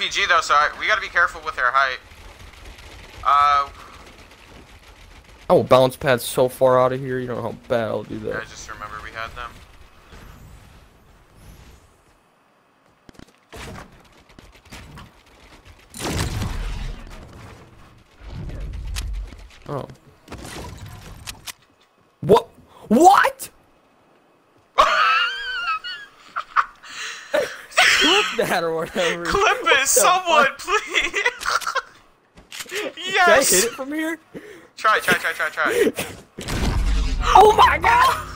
RPG though, so I, we gotta be careful with our height. Uh, Oh, bounce pad's so far out of here. You don't know how bad I'll do that. I just remember we had them. Oh. What? What? Clip that or whatever. Clip it, someone, please. yes. Can I hit it from here? Try, try, try, try, try. Oh my god!